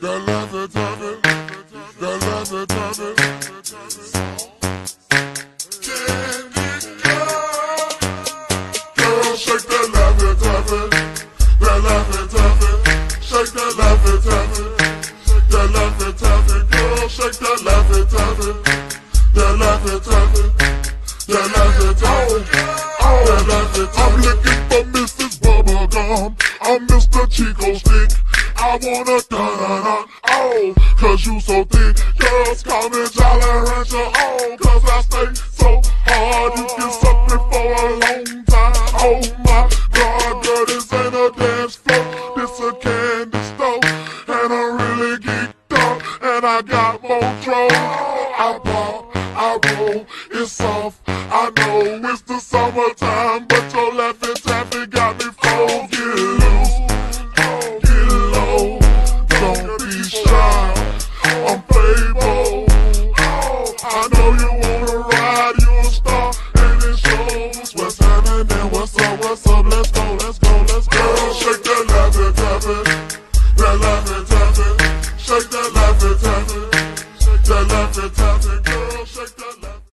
The love of trouble, the love Girl, shake the love of trouble. Shake the love of trouble. Girl, shake the love of trouble, the love of. Oh. I'm looking for Mrs. Bubblegum. I'm Mr. Chico Stick. I wanna dun on oh, cause you so thick, Girls call me Jolly your oh, cause I stay so hard. You can suck me for a long time. Oh my god, girl, this ain't a dance floor, this a candy store. And I'm really geeked up, and I got more control. I pop, I roll, it's soft. I know it's the summertime, but your Laffy Taffy got me What's happening? What's up? What's up? Let's go, let's go, let's go. Shake that ass